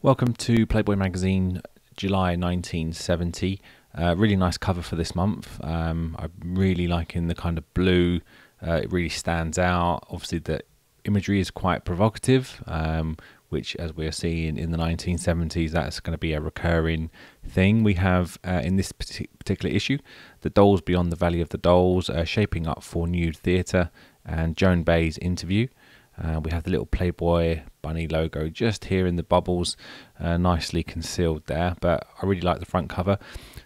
Welcome to Playboy Magazine, July 1970. Uh, really nice cover for this month. Um, I'm really liking the kind of blue. Uh, it really stands out. Obviously, the imagery is quite provocative, um, which, as we are seeing in the 1970s, that's going to be a recurring thing. We have uh, in this particular issue the Dolls Beyond the Valley of the Dolls, uh, shaping up for nude theatre, and Joan Baez's interview. Uh, we have the little Playboy bunny logo just here in the bubbles, uh, nicely concealed there. But I really like the front cover.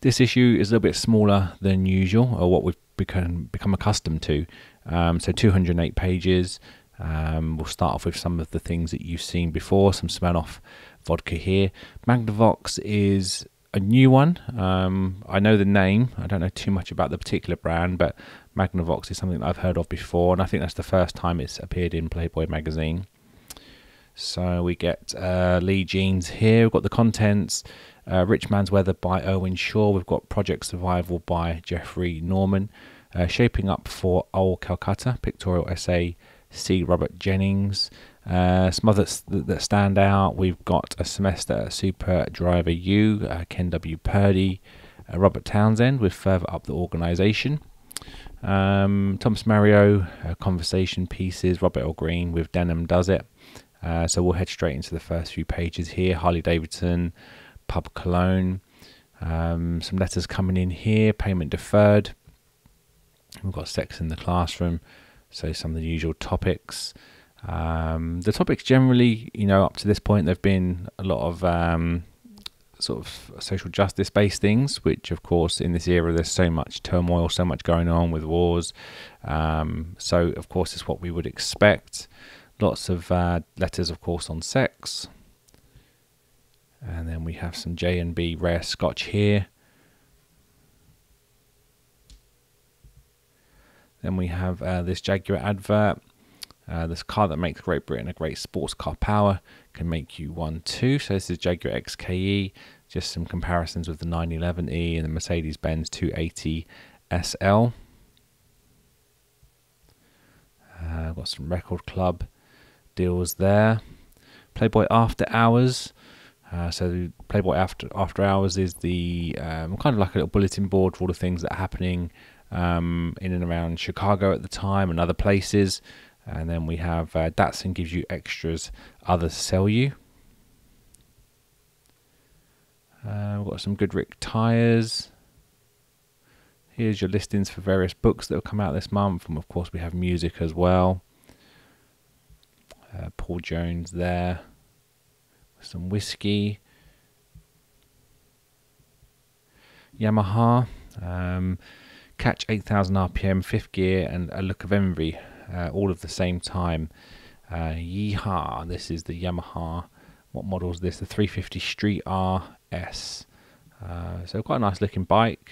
This issue is a little bit smaller than usual, or what we've become become accustomed to. Um, so 208 pages. Um, we'll start off with some of the things that you've seen before. Some Smirnoff vodka here. Magnavox is a new one. Um, I know the name. I don't know too much about the particular brand, but Magnavox is something that I've heard of before, and I think that's the first time it's appeared in Playboy magazine. So we get uh, Lee Jeans here. We've got the contents. Uh, Rich Man's Weather by Irwin Shaw. We've got Project Survival by Jeffrey Norman. Uh, Shaping Up for Old Calcutta. Pictorial essay C. Robert Jennings. Uh, some others that stand out. We've got a semester Super Driver U. Uh, Ken W. Purdy. Uh, Robert Townsend with Further Up the Organisation. Um, Thomas Mario, uh, conversation pieces, Robert L. Green with Denim Does It. Uh, so we'll head straight into the first few pages here. Harley Davidson, Pub Cologne. Um, some letters coming in here, payment deferred. We've got sex in the classroom, so some of the usual topics. Um, the topics generally, you know, up to this point, there've been a lot of um, sort of social justice based things, which of course in this era there's so much turmoil, so much going on with wars. Um, so of course it's what we would expect. Lots of uh, letters, of course, on sex. And then we have some J and B rare Scotch here. Then we have uh, this Jaguar advert. Uh, this car that makes Great Britain a great sports car power can make you one too. So this is Jaguar XKE. Just some comparisons with the 911E and the Mercedes-Benz 280 SL. Uh, got some Record Club deals there. Playboy After Hours. Uh, so Playboy After After Hours is the um, kind of like a little bulletin board for all the things that are happening um, in and around Chicago at the time and other places. And then we have uh, Datsun gives you extras, others sell you. Uh, we've got some Goodrich tyres. Here's your listings for various books that will come out this month, and of course we have music as well. Uh, Paul Jones there. Some whiskey. Yamaha. Um, catch 8000 RPM, fifth gear, and a look of envy uh, all at the same time. Uh, yeehaw! This is the Yamaha. What model is this? The 350 Street RS. Uh, so quite a nice looking bike.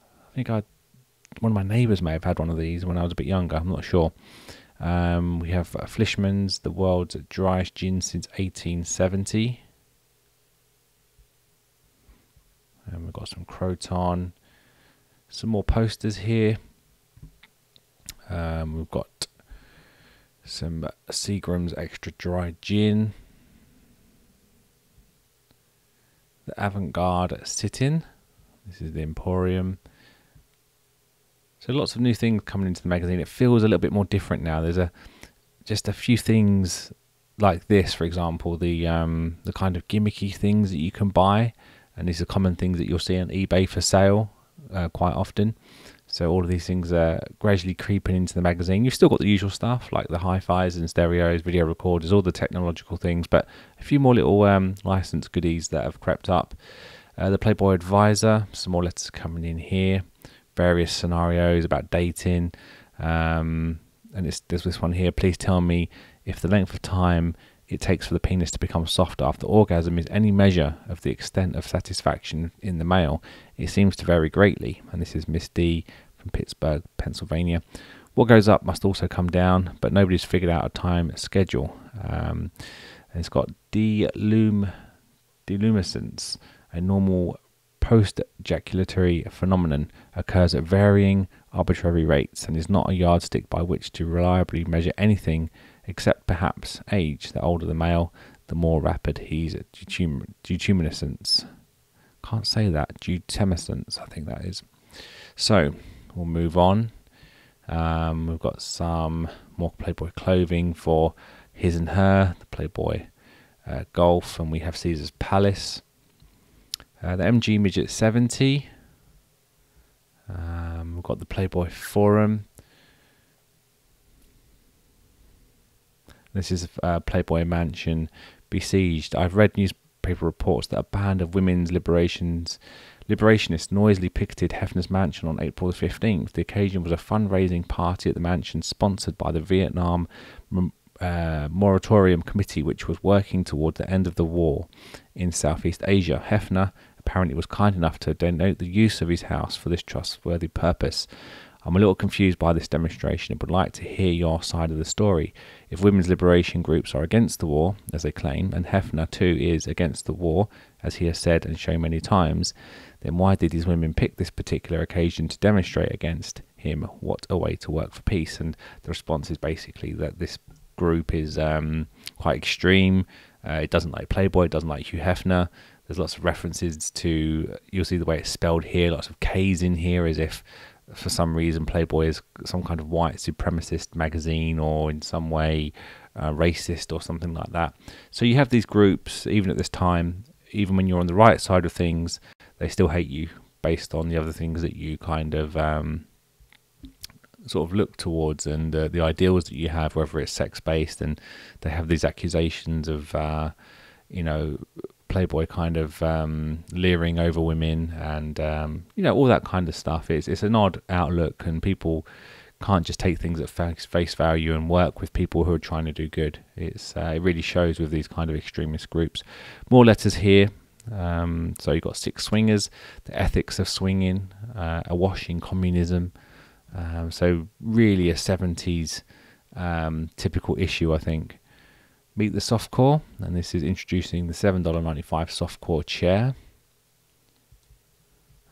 I think I, one of my neighbours may have had one of these when I was a bit younger. I'm not sure. Um, we have uh, Fleischmann's, the world's driest gin since 1870. And we've got some Croton. Some more posters here. Um, we've got some Seagram's extra dry gin. The Avant Garde Sit In. This is the Emporium. So lots of new things coming into the magazine. It feels a little bit more different now. There's a just a few things like this, for example, the um, the kind of gimmicky things that you can buy, and these are common things that you'll see on eBay for sale uh, quite often. So all of these things are gradually creeping into the magazine. You've still got the usual stuff like the hi-fis and stereos, video recorders, all the technological things, but a few more little um, license goodies that have crept up. Uh, the Playboy Advisor, some more letters coming in here, various scenarios about dating, um, and there's this one here. Please tell me if the length of time it takes for the penis to become soft after orgasm is any measure of the extent of satisfaction in the male. It seems to vary greatly, and this is Miss D from Pittsburgh, Pennsylvania. What goes up must also come down, but nobody's figured out a time schedule. Um, it's got delum, deluminescence, a normal post ejaculatory phenomenon occurs at varying arbitrary rates and is not a yardstick by which to reliably measure anything except perhaps age. The older the male, the more rapid he's at deuteruminescence. Can't say that. Deuteruminescence, I think that is. So we'll move on. Um, we've got some more Playboy clothing for his and her, the Playboy uh, Golf, and we have Caesar's Palace. Uh, the MG Midget 70. Um, we've got the Playboy Forum. This is uh, Playboy Mansion besieged. I've read newspaper reports that a band of women's liberations Liberationists noisily picketed Hefner's mansion on April 15th. The occasion was a fundraising party at the mansion sponsored by the Vietnam uh, Moratorium Committee, which was working toward the end of the war in Southeast Asia. Hefner apparently was kind enough to denote the use of his house for this trustworthy purpose. I'm a little confused by this demonstration and would like to hear your side of the story. If women's liberation groups are against the war, as they claim, and Hefner too is against the war, as he has said and shown many times, then why did these women pick this particular occasion to demonstrate against him? What a way to work for peace! And the response is basically that this group is um, quite extreme. Uh, it doesn't like Playboy, it doesn't like Hugh Hefner. There's lots of references to, you'll see the way it's spelled here, lots of K's in here as if for some reason Playboy is some kind of white supremacist magazine or in some way uh, racist or something like that. So you have these groups, even at this time, even when you're on the right side of things, they still hate you based on the other things that you kind of um, sort of look towards and uh, the ideals that you have, whether it's sex based, and they have these accusations of, uh, you know, Playboy kind of um, leering over women and um, you know all that kind of stuff. It's it's an odd outlook, and people can't just take things at face, value and work with people who are trying to do good. It's uh, it really shows with these kind of extremist groups. More letters here. Um, so you've got six swingers, the ethics of swinging, uh, awash in communism. Um, so really a 70s um, typical issue, I think. Meet the Softcore, and this is introducing the $7.95 Softcore chair.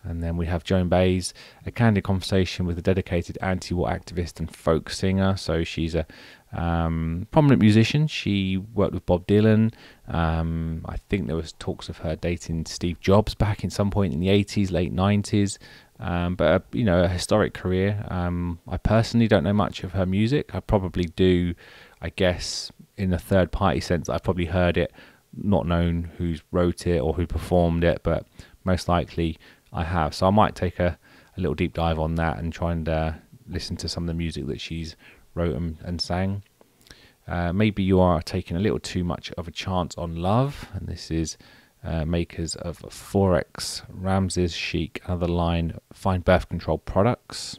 And then we have Joan Baez, a candid conversation with a dedicated anti-war activist and folk singer. So she's a um, prominent musician. She worked with Bob Dylan. Um, I think there was talks of her dating Steve Jobs back in some point in the 80s, late 90s. Um, but uh, you know, a historic career. Um, I personally don't know much of her music. I probably do, I guess, in a third party sense. I've probably heard it, not known who wrote it or who performed it, but most likely I have. So I might take a, a little deep dive on that and try and uh, listen to some of the music that she's wrote and, and sang. Uh, maybe you are taking a little too much of a chance on love, and this is uh, makers of Fourex, Ramses Sheik, another line, Find Birth Control products.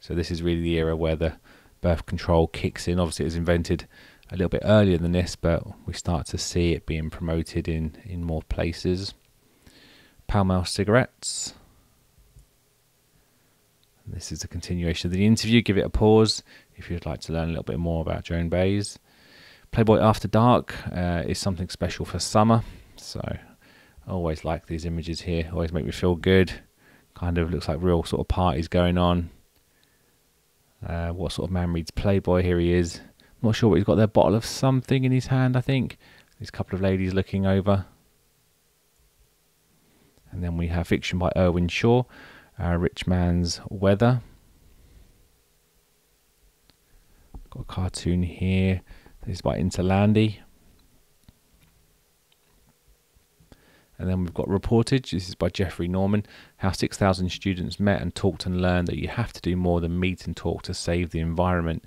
So this is really the era where the birth control kicks in. Obviously, it was invented a little bit earlier than this, but we start to see it being promoted in, in more places. Pall Mall cigarettes. This is a continuation of the interview. Give it a pause if you'd like to learn a little bit more about Joan Baez. Playboy After Dark uh, is something special for summer. So I always like these images here. Always make me feel good. Kind of looks like real sort of parties going on. Uh, what sort of man reads Playboy? Here he is. Not sure what he's got there. Bottle of something in his hand, I think. There's a couple of ladies looking over. And then we have fiction by Irwin Shaw, uh, Rich Man's Weather. Got a cartoon here. This is by Interlandi. And then we've got Reportage. This is by Jeffrey Norman. How 6,000 students met and talked and learned that you have to do more than meet and talk to save the environment.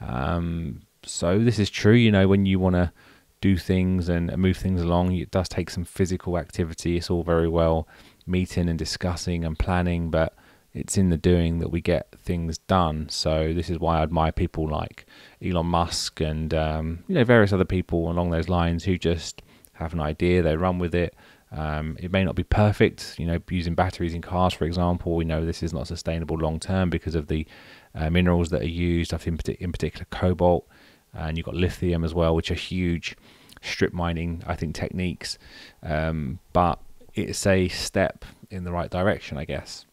Um, so this is true. You know, when you want to do things and move things along, it does take some physical activity. It's all very well meeting and discussing and planning, but it's in the doing that we get things done. So this is why I admire people like Elon Musk and um, you know various other people along those lines who just have an idea, they run with it. Um, it may not be perfect, you know, using batteries in cars, for example. We know this is not sustainable long term because of the uh, minerals that are used. I think in, particular cobalt, and you've got lithium as well, which are huge strip mining, I think, techniques. Um, but it's a step in the right direction, I guess.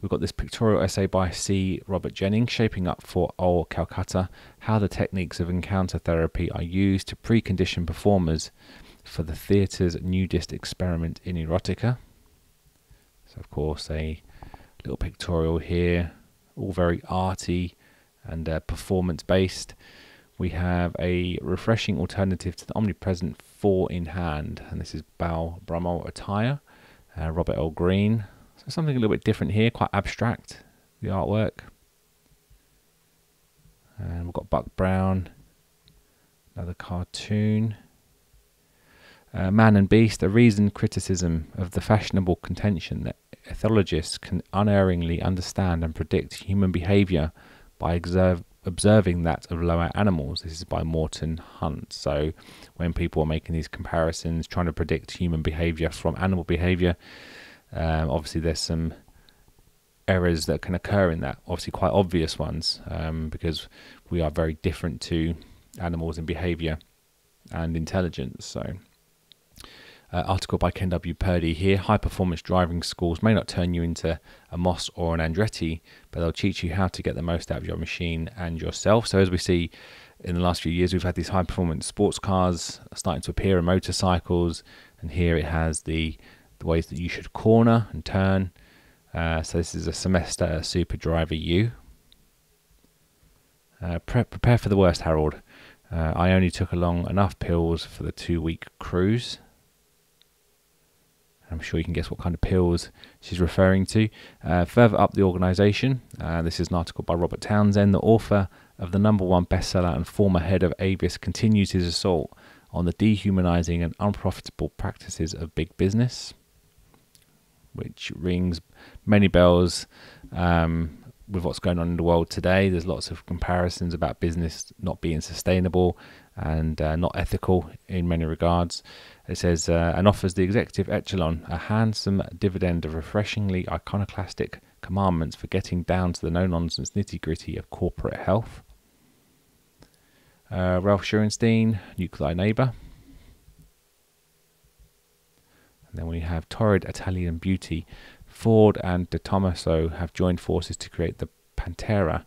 We've got this pictorial essay by C. Robert Jennings, Shaping Up for Old Calcutta How the Techniques of Encounter Therapy Are Used to Precondition Performers for the Theatre's Nudist Experiment in Erotica. So, of course, a little pictorial here, all very arty and uh, performance based. We have a refreshing alternative to the omnipresent four in hand, and this is Beau Brummell attire, uh, Robert L. Green. So something a little bit different here, quite abstract, the artwork. And we've got Buck Brown, another cartoon. Uh, Man and Beast, a reasoned criticism of the fashionable contention that ethologists can unerringly understand and predict human behaviour by observe, observing that of lower animals. This is by Morton Hunt. So, when people are making these comparisons, trying to predict human behaviour from animal behaviour, um, obviously there's some errors that can occur in that. Obviously, quite obvious ones um, because we are very different to animals in behaviour and intelligence. So, uh, article by Ken W. Purdy here. High performance driving schools may not turn you into a Moss or an Andretti, but they'll teach you how to get the most out of your machine and yourself. So, as we see in the last few years, we've had these high performance sports cars starting to appear in motorcycles, and here it has the, the ways that you should corner and turn. Uh, so, this is a semester Super Driver U. Uh, pre- prepare for the worst, Harold. Uh, I only took along enough pills for the two week cruise. I'm sure you can guess what kind of pills she's referring to. Uh, further up the organisation, uh, this is an article by Robert Townsend, the author of the number one bestseller and former head of Avis, continues his assault on the dehumanising and unprofitable practices of big business, which rings many bells um, with what's going on in the world today. There's lots of comparisons about business not being sustainable and uh, not ethical in many regards. It says, uh, and offers the executive echelon a handsome dividend of refreshingly iconoclastic commandments for getting down to the no nonsense nitty gritty of corporate health. Uh, Ralph Schoenstein, Nuclei Neighbor. And then we have Torrid Italian Beauty. Ford and De Tomaso have joined forces to create the Pantera,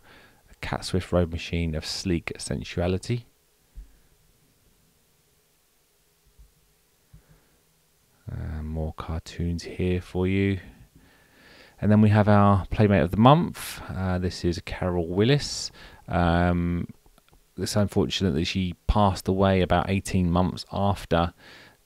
a cat swift road machine of sleek sensuality. Uh, more cartoons here for you. And then we have our Playmate of the Month. Uh, this is Carol Willis. Um, it's unfortunate that she passed away about 18 months after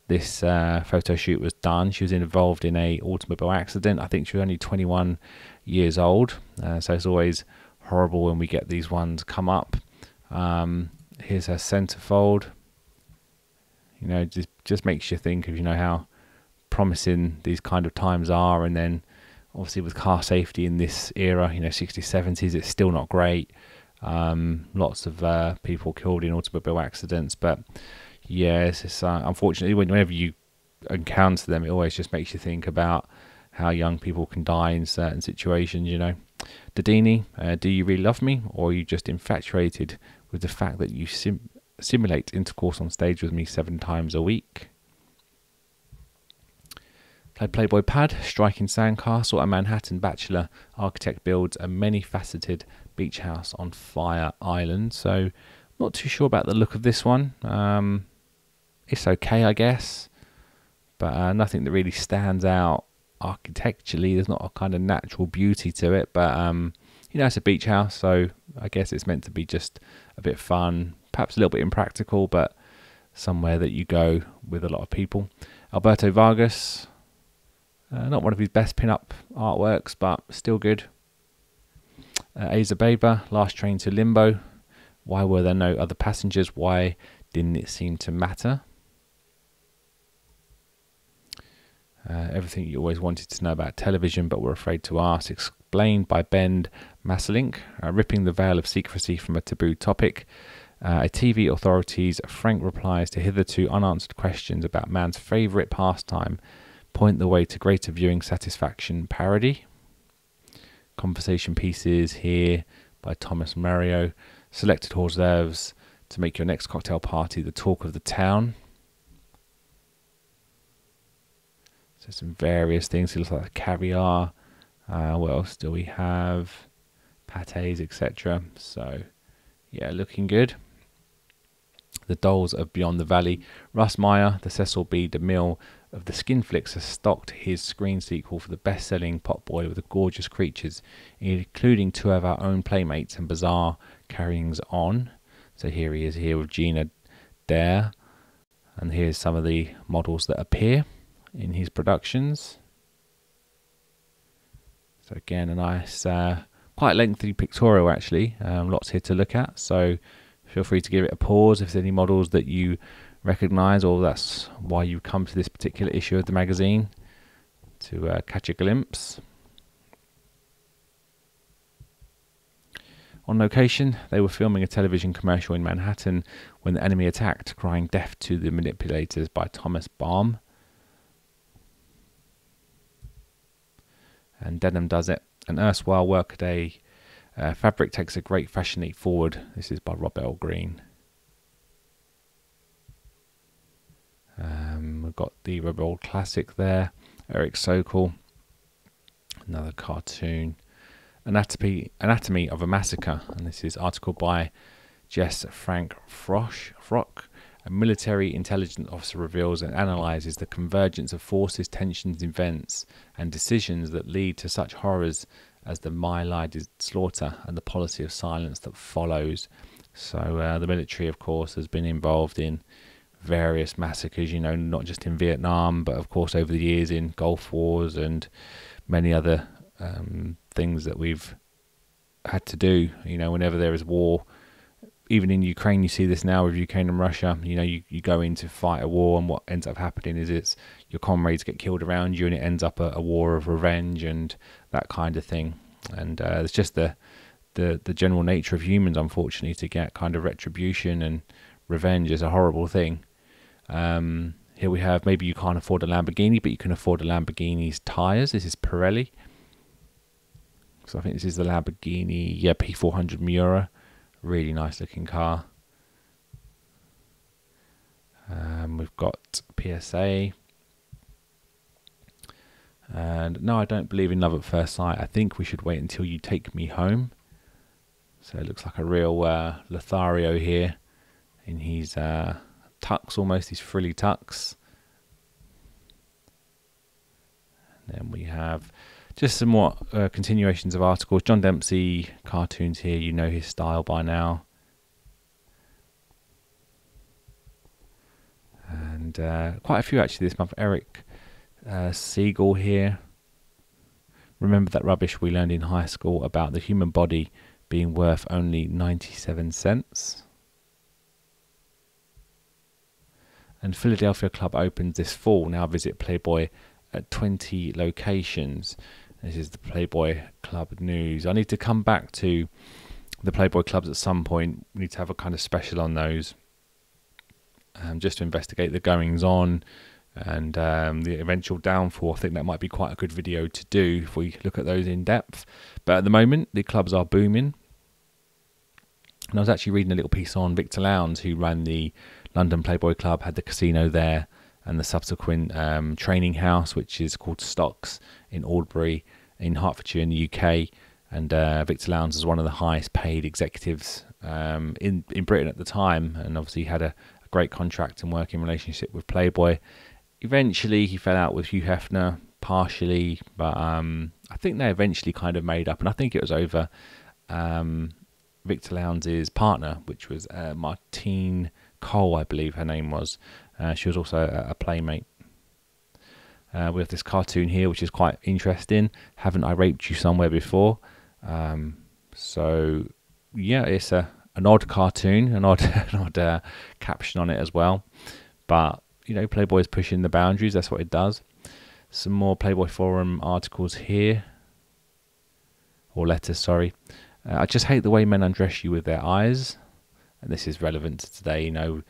this uh, photo shoot was done. She was involved in a automobile accident. I think she was only 21 years old. Uh, so it's always horrible when we get these ones come up. Um, here's her centerfold. You know, just just makes you think of you know how promising these kind of times are, and then obviously with car safety in this era, you know, 60s, 70s, it's still not great. Um, lots of uh, people killed in automobile accidents, but yes, it's uh, unfortunately whenever you encounter them, it always just makes you think about how young people can die in certain situations. You know, Dadini, uh, do you really love me, or are you just infatuated with the fact that you sim- simulate intercourse on stage with me seven times a week? Play Playboy Pad, striking sandcastle, a Manhattan bachelor architect builds a many faceted beach house on Fire Island. So, not too sure about the look of this one. Um, it's okay, I guess, but uh, nothing that really stands out architecturally. There's not a kind of natural beauty to it, but um, you know, it's a beach house, so I guess it's meant to be just a bit fun, perhaps a little bit impractical, but somewhere that you go with a lot of people. Alberto Vargas, uh, not one of his best pin-up artworks, but still good. Uh, Last Train to Limbo. Why were there no other passengers? Why didn't it seem to matter? Uh, everything you always wanted to know about television but were afraid to ask. Explained by Ben Masselink, uh, ripping the veil of secrecy from a taboo topic. Uh, a TV authority's frank replies to hitherto unanswered questions about man's favourite pastime point the way to greater viewing satisfaction parody. Conversation pieces here by Thomas Mario. Selected hors d'oeuvres to make your next cocktail party the talk of the town. So some various things. It looks like caviar, Uh, what else do we have? Pates, etc. So, yeah, looking good. The Dolls of Beyond the Valley. Russ Meyer, the Cecil B. DeMille of the Skinflix, has stocked his screen sequel for the best selling Pop Boy with gorgeous creatures, including two of our own playmates and bizarre carryings on. So here he is here with Gina Dare. And here's some of the models that appear in his productions. So again, a nice, uh, quite lengthy pictorial actually. Um, lots here to look at. So feel free to give it a pause if there's any models that you recognize or that's why you come to this particular issue of the magazine to uh, catch a glimpse. On location, they were filming a television commercial in Manhattan when the enemy attacked, crying death to the manipulators by Thomas Baum. And Denim does it. An erstwhile workaday uh, fabric takes a great fashion leap forward. This is by Rob L. Green. Um, we've got the Rebel Classic there. Erich Sokol. Another cartoon. Anatomy, Anatomy of a Massacre, and this is article by Jess Frank Frosch, Frock. A military intelligence officer reveals and analyzes the convergence of forces, tensions, events, and decisions that lead to such horrors as the My slaughter and the policy of silence that follows. So, uh, the military, of course, has been involved in various massacres, you know, not just in Vietnam, but of course over the years in Gulf Wars and many other um, things that we've had to do. You know, whenever there is war, even in Ukraine, you see this now with Ukraine and Russia. You know, you, you go in to fight a war, and what ends up happening is it's your comrades get killed around you, and it ends up a, a war of revenge and that kind of thing. And uh, it's just the, the the general nature of humans, unfortunately, to get kind of retribution and revenge is a horrible thing. Um, here we have maybe you can't afford a Lamborghini, but you can afford a Lamborghini's tires. This is Pirelli. So I think this is the Lamborghini, yeah, P400 Miura. Really nice looking car. Um, we've got PSA. And no, I don't believe in love at first sight. I think we should wait until you take me home. So it looks like a real uh, Lothario here in his uh, tux almost, his frilly tux. And then we have just some more uh, continuations of articles. John Dempsey cartoons here. You know his style by now. And uh, quite a few actually this month. Eric uh, Siegel here. Remember that rubbish we learned in high school about the human body being worth only 97 cents? And Philadelphia Club opens this fall. Now visit Playboy at 20 locations. This is the Playboy Club news. I need to come back to the Playboy clubs at some point. We need to have a kind of special on those, um, just to investigate the goings on and um, the eventual downfall. I think that might be quite a good video to do if we look at those in depth. But at the moment, the clubs are booming. And I was actually reading a little piece on Victor Lowndes, who ran the London Playboy Club, had the casino there, and the subsequent um, training house, which is called Stocks in Aldbury in Hertfordshire in the UK. And uh, Victor Lowndes was one of the highest paid executives um, in in Britain at the time, and obviously had a, a, great contract and working relationship with Playboy. Eventually, he fell out with Hugh Hefner partially, but um, I think they eventually kind of made up, and I think it was over um, Victor Lowndes' partner, which was uh, Martine Cole, I believe her name was. Uh, she was also a, a playmate. Uh, we have this cartoon here, which is quite interesting. Haven't I raped you somewhere before? Um, so yeah, it's a an odd cartoon, an odd, an odd uh, caption on it as well. But you know, Playboy is pushing the boundaries. That's what it does. Some more Playboy forum articles here, or letters. Sorry. Uh, I just hate the way men undress you with their eyes, and this is relevant to today. You know,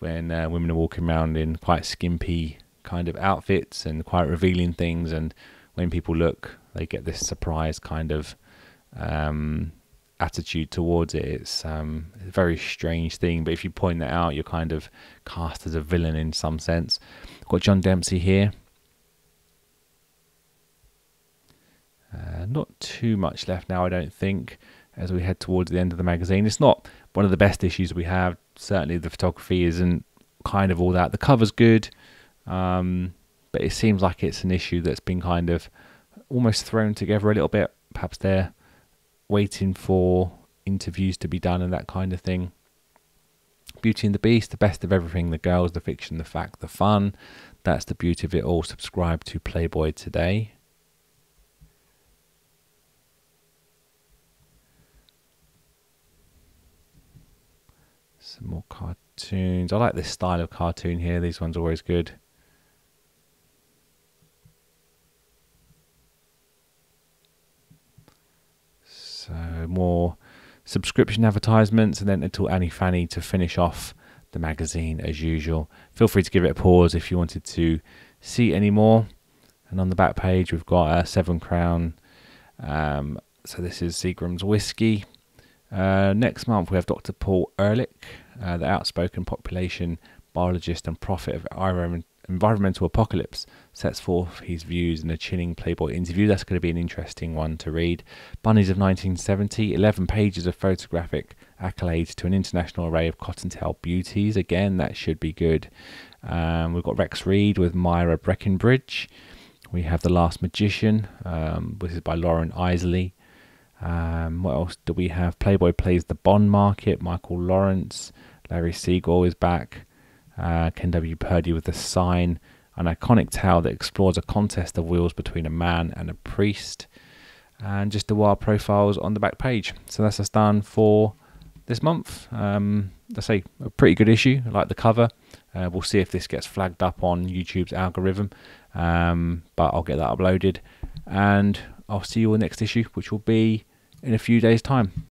when uh, women are walking around in quite skimpy kind of outfits and quite revealing things, and when people look, they get this surprise kind of um, attitude towards it. It's um, a very strange thing, but if you point that out, you're kind of cast as a villain in some sense. I've got John Dempsey here. Uh, not too much left now, I don't think, as we head towards the end of the magazine. It's not one of the best issues we have. Certainly, the photography isn't kind of all that. The cover's good, um, but it seems like it's an issue that's been kind of almost thrown together a little bit. Perhaps they're waiting for interviews to be done and that kind of thing. Beauty and the Beast, the best of everything the girls, the fiction, the fact, the fun. That's the beauty of it all. Subscribe to Playboy today. Some more cartoons. I like this style of cartoon here. These ones are always good. So more subscription advertisements and then until Annie Fanny to finish off the magazine as usual. Feel free to give it a pause if you wanted to see any more. And on the back page, we've got a Seven Crown. Um, so this is Seagram's whiskey. Uh, next month, we have Dr. Paul Ehrlich, uh, the outspoken population biologist and prophet of environmental apocalypse, sets forth his views in a chilling Playboy interview. That's going to be an interesting one to read. Bunnies of 1970, 11 pages of photographic accolades to an international array of cottontail beauties. Again, that should be good. Um, we've got Rex Reed with Myra Breckinridge. We have The Last Magician. Um, this is by Loren Eiseley. Um, what else do we have? Playboy plays the bond market. Michael Lawrence. Larry Siegel is back. Uh, Ken W. Purdy with The Sign. An iconic tale that explores a contest of wills between a man and a priest. And just the wild profiles on the back page. So that's us done for this month. Um, let's say a pretty good issue. I like the cover. Uh, we'll see if this gets flagged up on YouTube's algorithm, um, but I'll get that uploaded. And I'll see you the next issue, which will be in a few days' time.